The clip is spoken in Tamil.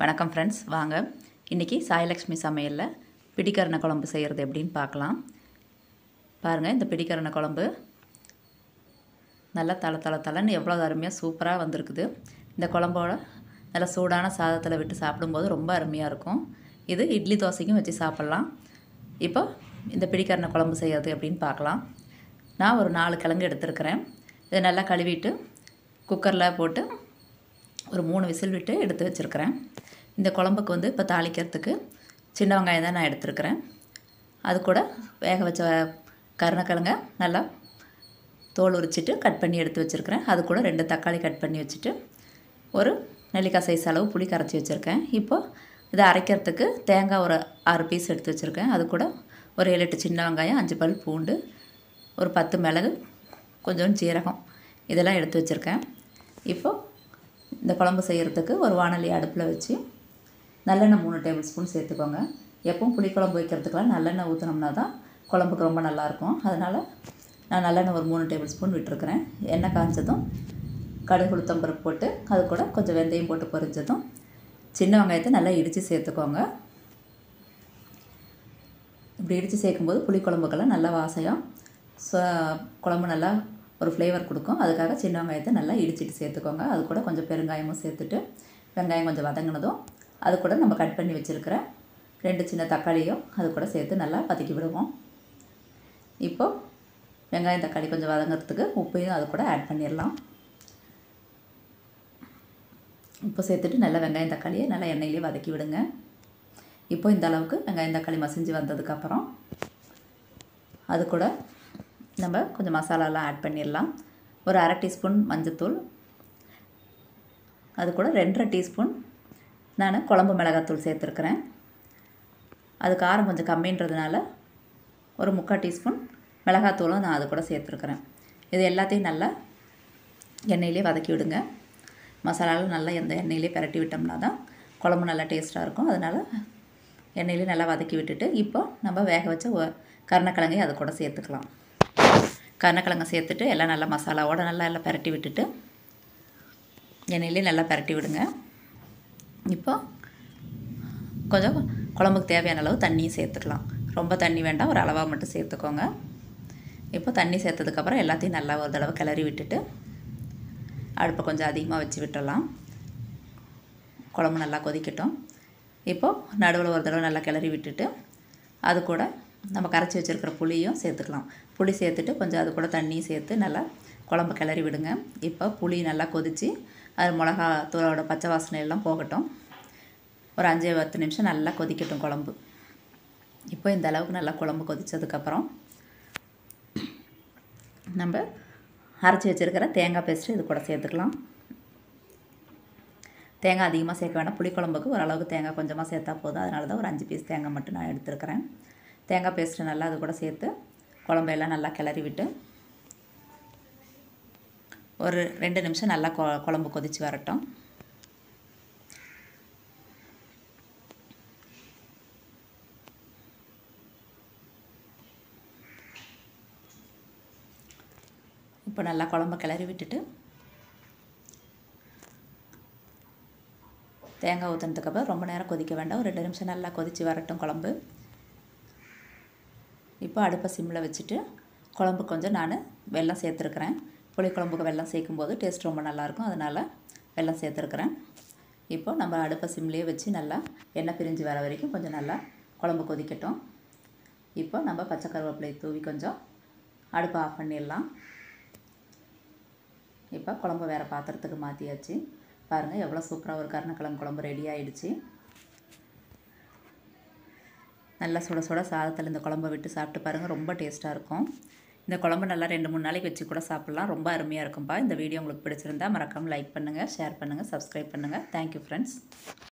வணக்கம் ஃப்ரெண்ட்ஸ் வாங்க. இன்றைக்கி சாயலக்ஷ்மி சமையலில் பிடிக்கரண குழம்பு செய்கிறது எப்படின்னு பார்க்கலாம். பாருங்கள் இந்த பிடிக்கரண குழம்பு நல்லா தலை தலை தலைன்னு எவ்வளோ அருமையாக சூப்பராக வந்திருக்குது. இந்த குழம்போட நல்லா சூடான சாதத்தில் விட்டு சாப்பிடும்போது ரொம்ப அருமையாக இருக்கும். இது இட்லி தோசைக்கும் வச்சு சாப்பிட்லாம். இப்போ இந்த பிடிக்கரணை குழம்பு செய்கிறது அப்படின்னு பார்க்கலாம். நான் ஒரு நாலு கிழங்கு எடுத்துருக்கிறேன். இதை நல்லா கழுவிட்டு குக்கரில் போட்டு ஒரு மூணு விசில் விட்டு எடுத்து வச்சுருக்கிறேன். இந்த குழம்புக்கு வந்து இப்போ தாளிக்கிறதுக்கு சின்ன வெங்காயம் தான் நான் எடுத்துருக்கிறேன். அது கூட வேக வச்ச கருணக்கிழங்க நல்லா தோல் உரிச்சிட்டு கட் பண்ணி எடுத்து வச்சுருக்கிறேன். அது கூட ரெண்டு தக்காளி கட் பண்ணி வச்சுட்டு ஒரு நெல்லிக்காய் சைஸ் அளவு புளி கரைச்சி வச்சுருக்கேன். இப்போது இதை அரைக்கிறதுக்கு தேங்காய் ஒரு ஆறு பீஸ் எடுத்து வச்சுருக்கேன். அது கூட ஒரு ஏழு எட்டு சின்ன வெங்காயம் அஞ்சு பல் பூண்டு ஒரு பத்து மிளகு கொஞ்சம் ஜீரகம் இதெல்லாம் எடுத்து வச்சுருக்கேன். இப்போது இந்த குழம்பு செய்கிறதுக்கு ஒரு வானொலி அடுப்பில் வச்சு நல்லெண்ணெய் மூணு டேபிள் ஸ்பூன் சேர்த்துக்கோங்க. எப்பவும் புளிக்குழம்பு வைக்கிறதுக்கெலாம் நல்லெண்ணெய் ஊற்றினோம்னா தான் குழம்புக்கு ரொம்ப நல்லாயிருக்கும் அதனால் நான் நல்லெண்ணெய் ஒரு மூணு டேபிள் ஸ்பூன் விட்டுருக்குறேன். எண்ணெய் காய்ச்சதும் கடுகு உளுத்தம்பருப்பு போட்டு அது கூட கொஞ்சம் வெந்தயம் போட்டு பொரிஞ்சதும் சின்ன வெங்காயத்தை நல்லா இடித்து சேர்த்துக்கோங்க. இப்படி இடித்து சேர்க்கும்போது புளிக்குழம்புக்கெல்லாம் நல்லா வாசையாக குழம்பு நல்லா ஒரு ஃப்ளேவர் கொடுக்கும். அதுக்காக சின்ன வெங்காயத்தை நல்லா இடிச்சிட்டு சேர்த்துக்கோங்க. அது கூட கொஞ்சம் பெருங்காயமும் சேர்த்துட்டு வெங்காயம் கொஞ்சம் வதங்கினதும் அது கூட நம்ம கட் பண்ணி வச்சுருக்கிற ரெண்டு சின்ன தக்காளியும் அது கூட சேர்த்து நல்லா வதக்கி விடுவோம். இப்போது வெங்காயம் தக்காளி கொஞ்சம் வதங்கிறதுக்கு உப்பையும் அது கூட ஆட் பண்ணிடலாம். உப்பு சேர்த்துட்டு நல்லா வெங்காயம் தக்காளியை நல்லா எண்ணெயிலே வதக்கி விடுங்க. இப்போ இந்த அளவுக்கு வெங்காயம் தக்காளி மசிஞ்சு வந்ததுக்கப்புறம் அது கூட நம்ம கொஞ்சம் மசாலாலாம் ஆட் பண்ணிடலாம். ஒரு அரை டீஸ்பூன் மஞ்சத்தூள். அது கூட ரெண்டரை டீஸ்பூன் நான் குழம்பு மிளகாத்தூள் சேர்த்துருக்குறேன். அது காரம் கொஞ்சம் கம்மின்றதுனால ஒரு முக்கால் டீஸ்பூன் மிளகாத்தூளும் நான் அது கூட சேர்த்துருக்குறேன். இது எல்லாத்தையும் நல்லா எண்ணெயிலே வதக்கி விடுங்க. மசாலாவில் நல்லா எந்த எண்ணெயிலே பரட்டி விட்டோம்னா தான் குழம்பு நல்லா டேஸ்ட்டாக இருக்கும். அதனால் எண்ணெயிலே நல்லா வதக்கி விட்டுட்டு இப்போ நம்ம வேக வச்ச கருணக்கிழங்கையும் அது கூட சேர்த்துக்கலாம். கருணக்கிழங்க சேர்த்துட்டு எல்லாம் நல்லா மசாலாவோடு நல்லா எல்லாம் பரட்டி விட்டுட்டு எண்ணெயிலே நல்லா பரட்டி விடுங்க. இப்போ கொஞ்சம் குழம்புக்கு தேவையான அளவு தண்ணியும் சேர்த்துக்கலாம் ரொம்ப தண்ணி வேண்டாம் ஒரு அளவாக மட்டும் சேர்த்துக்கோங்க. இப்போ தண்ணி சேர்த்ததுக்கப்புறம் எல்லாத்தையும் நல்லா ஒரு தடவை கிளறி விட்டுட்டு அடுப்பை கொஞ்சம் அதிகமாக வச்சு விட்டுடலாம். குழம்பு நல்லா கொதிக்கட்டும். இப்போது நடுவில் ஒரு தடவை நல்லா கிளறி விட்டுட்டு அது கூட நம்ம கரைச்சி வச்சுருக்கிற புளியும் சேர்த்துக்கலாம். புளி சேர்த்துட்டு கொஞ்சம் அது கூட தண்ணியும் சேர்த்து நல்லா குழம்பு கிளறி விடுங்க. இப்போ புளி நல்லா கொதித்து அது மிளகா தூளோட பச்சை வாசனை எல்லாம் போகட்டும். ஒரு அஞ்சு பத்து நிமிஷம் நல்லா கொதிக்கட்டும் குழம்பு. இப்போ இந்த அளவுக்கு நல்லா குழம்பு கொதித்ததுக்கப்புறம் நம்ம அரைச்சி வச்சுருக்கிற தேங்காய் பேஸ்ட்டு இது கூட சேர்த்துக்கலாம். தேங்காய் அதிகமாக சேர்க்க வேண்டாம் புளிக்குழம்புக்கு ஓரளவுக்கு தேங்காய் கொஞ்சமாக சேர்த்தா போதும். அதனால தான் ஒரு அஞ்சு பீஸ் தேங்காய் மட்டும் நான் எடுத்துருக்கிறேன். தேங்காய் பேஸ்ட்டு நல்லா அது கூட சேர்த்து குழம்பையெல்லாம் நல்லா கிளறி விட்டு ஒரு ரெண்டு நிமிஷம் நல்லா கொ குழம்பு கொதித்து வரட்டும். இப்போ நல்லா குழம்ப கிளறி விட்டுட்டு தேங்காய் ஊற்றுனதுக்கப்புறம் ரொம்ப நேரம் கொதிக்க வேண்டாம். ஒரு ரெண்டு நிமிஷம் நல்லா கொதித்து வரட்டும் குழம்பு. இப்போ அடுப்பை சிம்மில் வச்சுட்டு குழம்பு கொஞ்சம் நான் வெள்ளம் சேர்த்துருக்குறேன். புளிக்குழம்புக்கு வெல்லம் சேர்க்கும்போது டேஸ்ட் ரொம்ப நல்லாயிருக்கும். அதனால் வெள்ளம் சேர்த்துருக்குறேன். இப்போ நம்ம அடுப்பை சிம்லேயே வச்சு நல்லா எண்ணெய் பிரிஞ்சு வர வரைக்கும் கொஞ்சம் நல்லா குழம்பு கொதிக்கட்டும். இப்போ நம்ம பச்சை கருவேப்பிலை தூவி கொஞ்சம் அடுப்பை ஆஃப் பண்ணிடலாம். இப்போ குழம்பு வேறு பாத்திரத்துக்கு மாற்றியாச்சு பாருங்கள் எவ்வளோ சூப்பராக ஒரு கருணக்கிழங்கு குழம்பு ரெடி ஆகிடுச்சு நல்லா சுட சுட சாதத்தில் இந்த குழம்பை விட்டு சாப்பிட்டு பாருங்கள் ரொம்ப டேஸ்ட்டாக இருக்கும். இந்த குழம்பு நல்லா ரெண்டு மூணு நாளைக்கு வச்சு கூட சாப்பிட்லாம். ரொம்ப அருமையாக இருக்கும்ப்பா இந்த வீடியோ உங்களுக்கு பிடிச்சிருந்தா மறக்காமல் லைக் பண்ணுங்கள் ஷேர் பண்ணுங்கள் சப்ஸ்கிரைப் பண்ணுங்கள் தேங்க்யூ ஃப்ரெண்ட்ஸ்